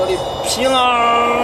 我的皮囊